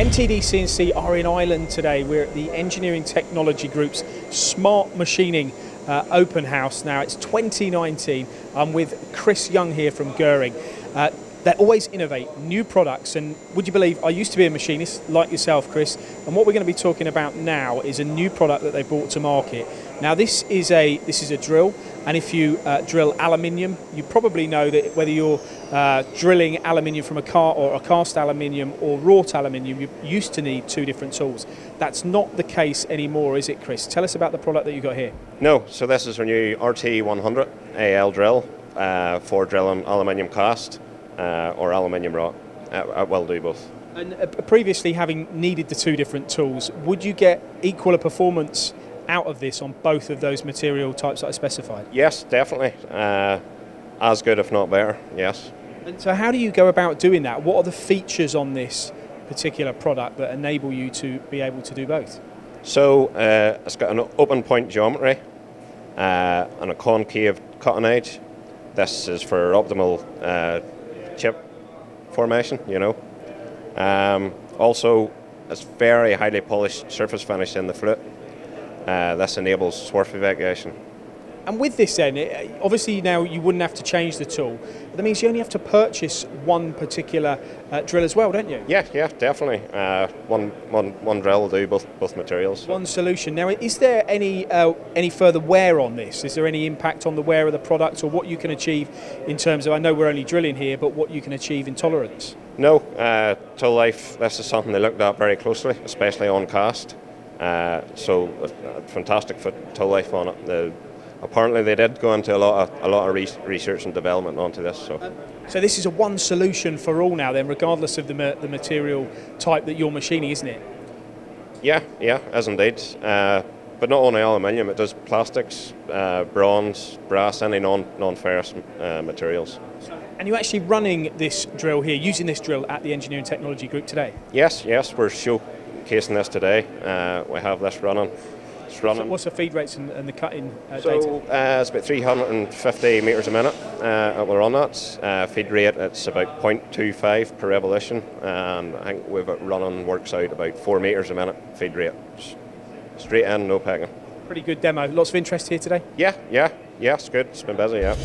MTD CNC are in Ireland today. We're at the Engineering Technology Group's Smart Machining uh, Open House. Now it's 2019. I'm with Chris Young here from Guhring. Uh, they always innovate new products, and would you believe I used to be a machinist like yourself, Chris? And what we're going to be talking about now is a new product that they brought to market. Now this is a this is a drill, and if you uh, drill aluminium, you probably know that whether you're uh, drilling aluminium from a car or a cast aluminium or wrought aluminium, you used to need two different tools. That's not the case anymore, is it, Chris? Tell us about the product that you got here. No, so this is our new RT100 AL drill uh, for drilling aluminium cast uh, or aluminium wrought. Uh, will do both. And uh, previously, having needed the two different tools, would you get equal a performance out of this on both of those material types that I specified? Yes, definitely. Uh, as good, if not better. Yes. And so, how do you go about doing that? What are the features on this particular product that enable you to be able to do both? So, uh, it's got an open point geometry uh, and a concave cutting edge. This is for optimal uh, chip formation, you know. Um, also, it's very highly polished surface finish in the flute. Uh, this enables swarf evacuation. And with this then, it, obviously now you wouldn't have to change the tool. But that means you only have to purchase one particular uh, drill as well, don't you? Yeah, yeah, definitely. Uh, one, one, one drill will do both, both materials. One solution. Now, is there any, uh, any further wear on this? Is there any impact on the wear of the product or what you can achieve in terms of, I know we're only drilling here, but what you can achieve in tolerance? No, uh, tool life, this is something they looked at very closely, especially on cast. Uh, so, fantastic for tool life on it. The, apparently they did go into a lot of a lot of research and development onto this. So, so this is a one solution for all now, then, regardless of the the material type that you're machining, isn't it? Yeah, yeah, as indeed. Uh, but not only aluminium, it does plastics, uh, bronze, brass, any non non ferrous uh, materials. And you're actually running this drill here, using this drill at the Engineering Technology Group today? Yes, yes, we're showcasing this today. Uh, we have this running running. So what's the feed rates and, and the cutting uh, so, uh, it's about 350 metres a minute uh, we're on that. Uh, feed rate it's about 0.25 per revolution, and I think we've running works out about 4 metres a minute feed rate. Straight in, no pegging. Pretty good demo. Lots of interest here today? Yeah, yeah, yeah, it's good. It's been busy, yeah.